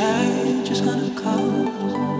change is gonna come.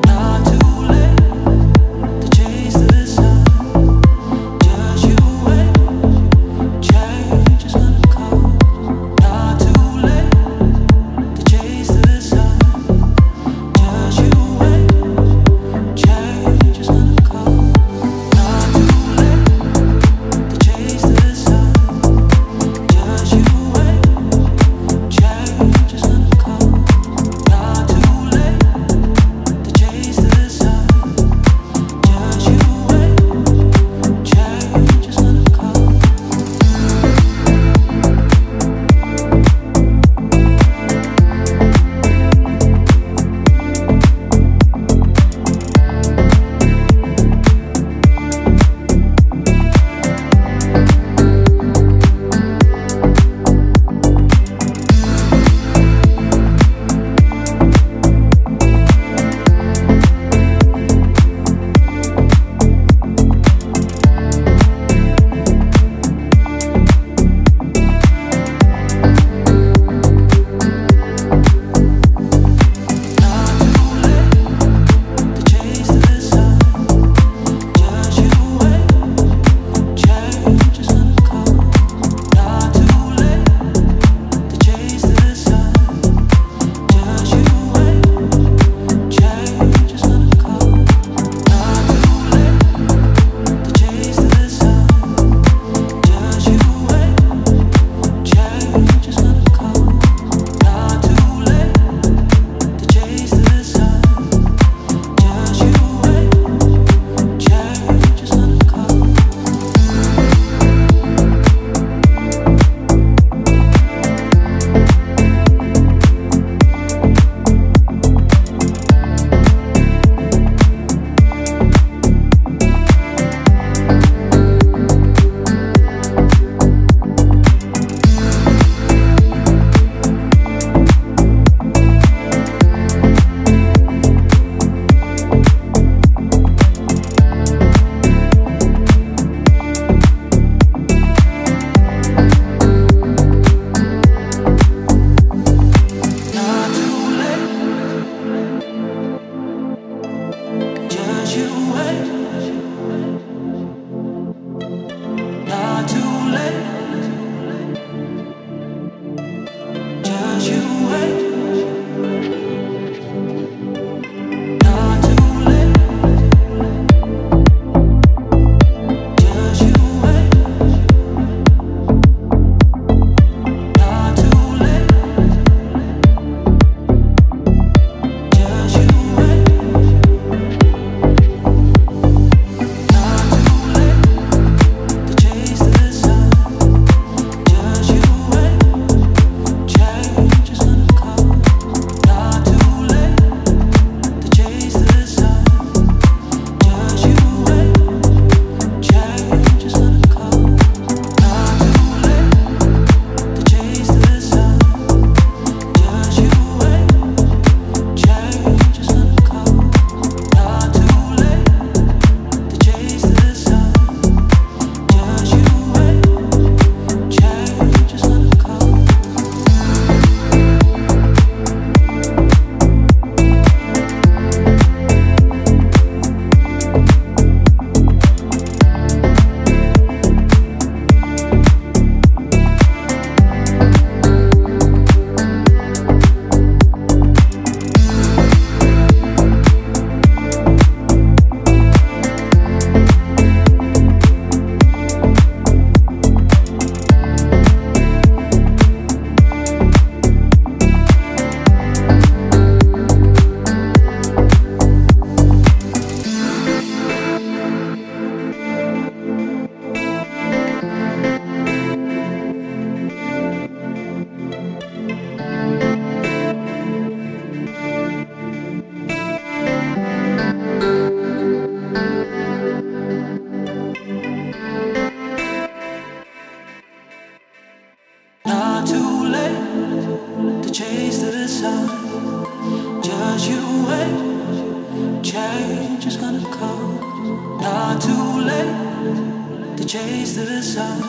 Gonna chase the sun.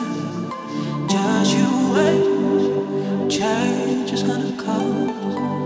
Just you wait, change is gonna chase